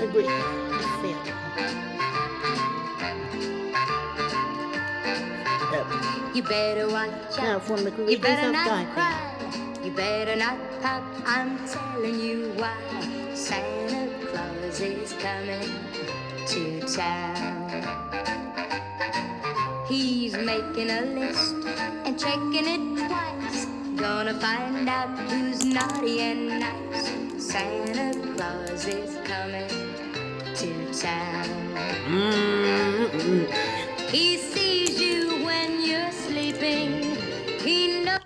Agree. It's fair. Yep. You better watch Now out. for You better of not Diapers. cry. You better not pout. I'm telling you why. Santa Claus is coming to town. He's making a list and checking it twice. Gonna find out who's naughty and nice. Santa Claus is coming to town. Mm-mm. He sees you when you're sleeping. He knows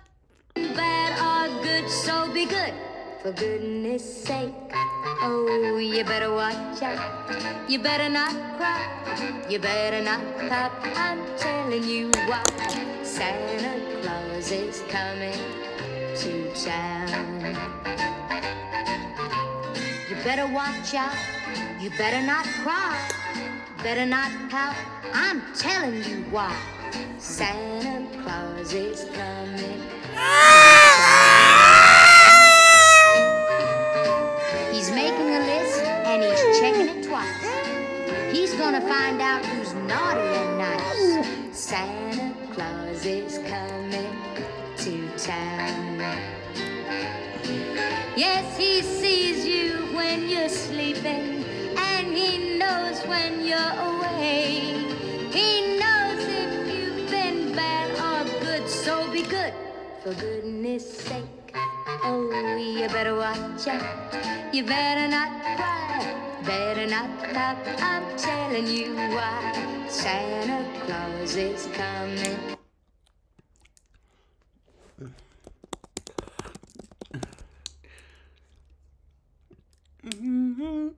bad or good, so be good. For goodness sake, oh, you better watch out. You better not cry. You better not pout. I'm telling you why. Santa Claus is coming to town. Better watch out. You better not cry. Better not pout. I'm telling you why. Santa Claus is coming. He's making a list and he's checking it twice. He's gonna find out who's naughty and nice. Santa Claus is coming to town. Yes, he sees you when you're sleeping, and he knows when you're awake. He knows if you've been bad or good, so be good, for goodness sake. Oh, you better watch out. You better not cry, better not pout. I'm telling you why. Santa Claus is coming. Ah.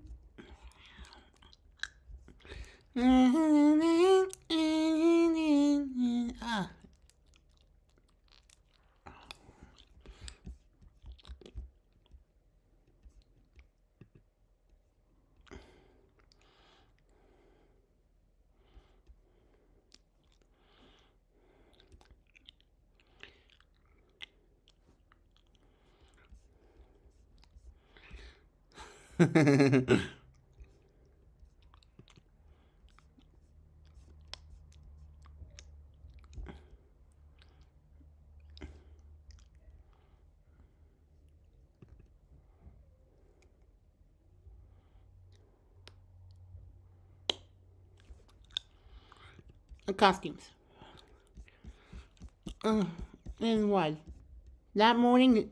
Costumes. Uh, and what? That morning.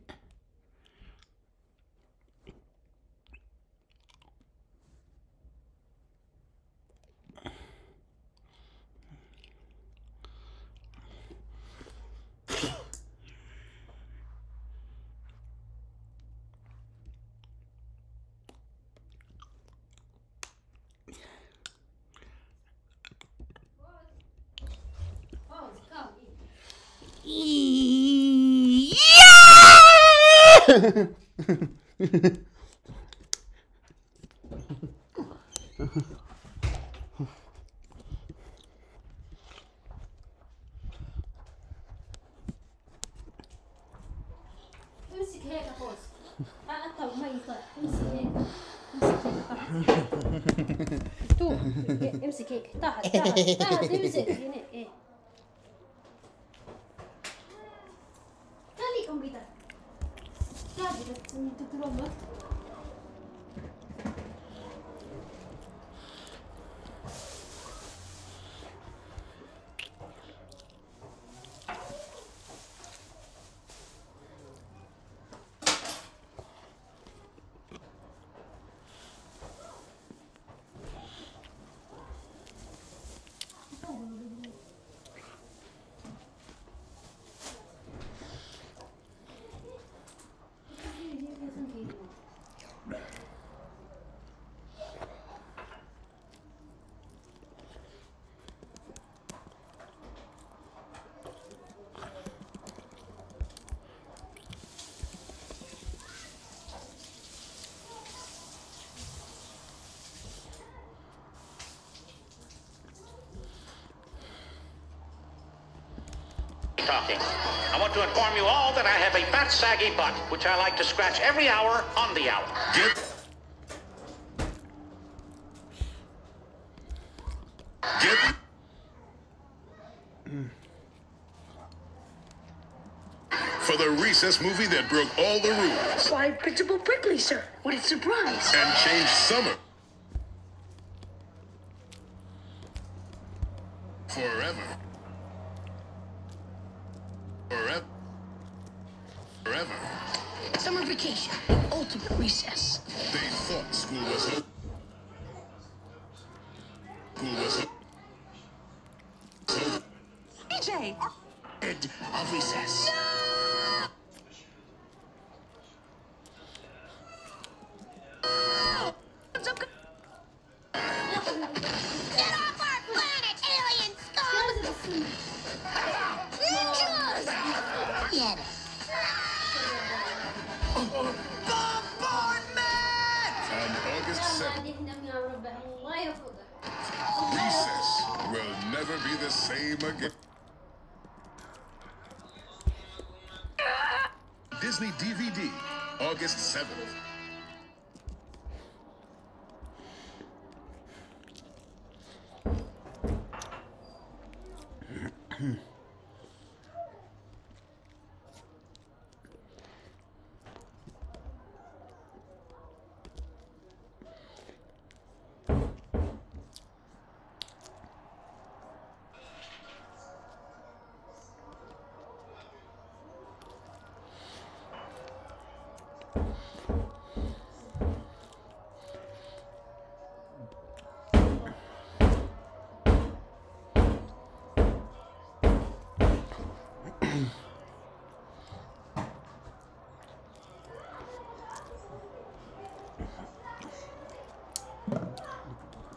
امسك هيك يا فوز قطع مي طلع امسك هيك امسك هيك تو امسك هيك تحت تحت تحت امسك هنا ايه 해야지. 들어오면. talking. I want to inform you all that I have a fat, saggy butt, which I like to scratch every hour on the hour. Get Get for the recess movie that broke all the rules. Why, Principal Prickly, sir. What a surprise. And changed summer. Forever. Forever. Forever. Summer vacation. Ultimate recess. They thought school was over. School was over. DJ. End of recess. Get off the same again. Disney DVD, August 7th.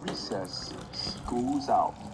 Recess. School's out.